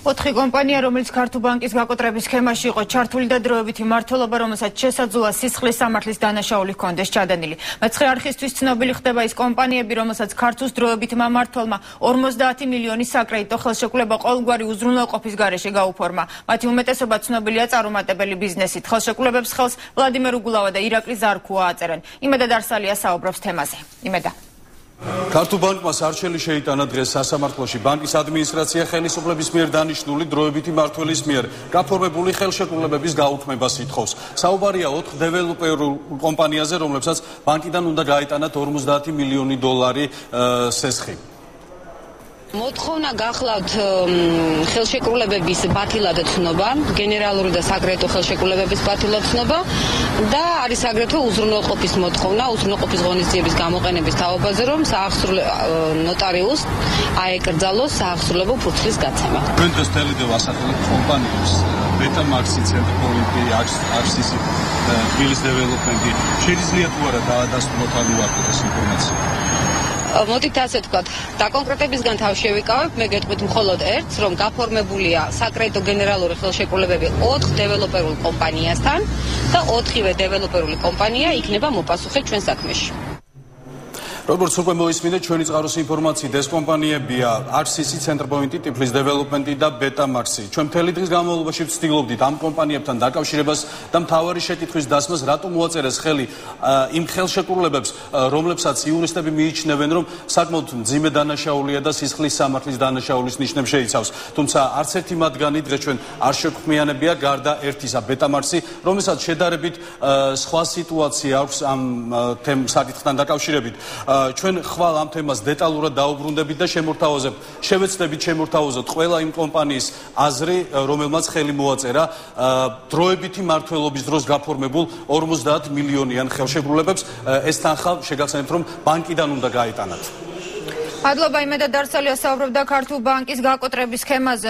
ოთხი კომპანია, რომელიც ქართულ ბანკის გაკოტრების სქემაში იყო ჩართული და დროებითი მართლობა, რომელსაც შესაძლოა სისხლის სამართლის დანაშაული ჰქონდეს ჩადენილი. მეცხრე არქისტვის ცნობილი ხდება ის კომპანიები, რომელსაც ქართულს დროებითმა მართლმა 50 მილიონი საკრედიტო ხელშეკრულება ყოველგვარი უზრუნველყოფის გარეშე გაუფორმა. მათი უმეტესობა ცნობილია წარუმატებელი ბიზნესით. ხელშეკრულებებს ხელს ვლადიმერ უგულავა და ირაკლი ზარქუა აწერენ. იმედა დარსალია საუბრობს თემაზე. იმედა ქართულ ბანკმა სარჩელი შეიტანა დღეს სასამართლოში ბანკის ადმინისტრაცია ხელისუფლების მიერ დანიშნული დროებითი მართველის მიერ გაფორმებული ხელშეკრულებების გაუქმებას ითხოვს. საუბარია 4 დეველოპერულ კომპანიაზე, რომლებსაც ბანკიდან უნდა გაეტანათ 50 მილიონი დოლარი სესხი. მოთხოვნა გახლავთ ხელშეკრულებების ბათილად ცნობა, გენერალური და საკრეტო ხელშეკრულებების ბათილად ცნობა და არის აგრეთვე უზრუნველყოფის მოთხოვნა, უზრუნველყოფის ღონისძიების გამოყენების თაობაზე, რომ საახსრულო ნოტარიუს აეკრძალოს საახსრულო ფურცლის გაცემა. ჩვენ დღეს თელიდევ ასახელებთ კომპანიებს ბეტა მაქსი ცენტრალური არსისი თბილისის დეველოპმენტი შეიძლება თუ არა დაადასტუროთ ანუ არ ეს ინფორმაცია მოდით ასე თქვა, დაკონკრეტებისგან თავ შევიკავებ, მე გეტყვით მხოლოდ ერთს, რომ გაფორმებულია საკრედიტო გენერალური ხელშეკრულებები 4 დეველოპერულ კომპანიასთან და 4-ვე დეველოპერული კომპანია იქნება მოპასუხე ჩვენ საქმეში. როგორც უკვე მოისმინე ჩვენი წყაროს ინფორმაციით ეს კომპანიებია RCC Centerpoint, Tiflis Development და Betamax. ჩვენ მთელი დღის განმავლობაში ვცდილობდით ამ კომპანიებთან დაკავშირებას და მთავარი შეკითხვის დასმას რატომ მოაწერეს ხელი იმ ხელშეკრულებებს, რომლებსაც იურისტები მიიჩნევენ, რომ საკმაოდ მძიმე დანაშაულია და სისხლის სამართლის დანაშაულის ნიშნებს შეიცავს. თუმცა არც ერთი მათგანი დღეს ჩვენ არ შეგვხმიანებია გარდა ერთისა Betamax-ი, რომელსაც შედარებით სხვა სიტუაცია აქვს ამ თემ საკითხთან დაკავშირებით. ჩვენ ხვალ ამ თემას დეტალურად დაუბრუნდებით და შემორთავაზებთ. შევეცდებით შემორთავაზოთ ყველა იმ კომპანიის აზრი, რომელმაც ხელი მოაწერა დროებითი მართლობის დროს გაფორმებულ 50 მილიონიან ხელშეკრულებებს. ეს თანხა შეგახსენებთ, რომ ბანკიდან უნდა გაეტანათ. ადლობა იმედა დარსალია საუბრობდა ქართულ ბანკის გაკოტრების სქემაზე.